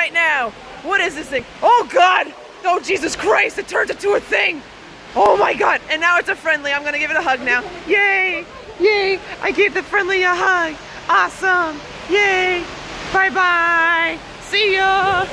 right now. What is this thing? Oh God! Oh Jesus Christ! It turned into a thing. Oh my God! And now it's a friendly. I'm gonna give it a hug now. Yay! Yay! I gave the friendly a hug. Awesome! Yay! Bye bye! See ya!